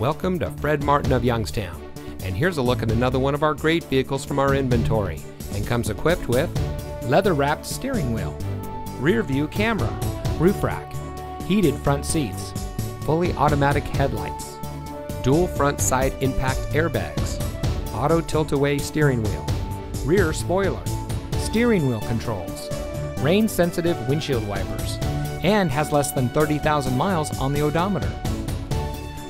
Welcome to Fred Martin of Youngstown. And here's a look at another one of our great vehicles from our inventory and comes equipped with leather wrapped steering wheel, rear view camera, roof rack, heated front seats, fully automatic headlights, dual front side impact airbags, auto tilt away steering wheel, rear spoiler, steering wheel controls, rain sensitive windshield wipers, and has less than 30,000 miles on the odometer.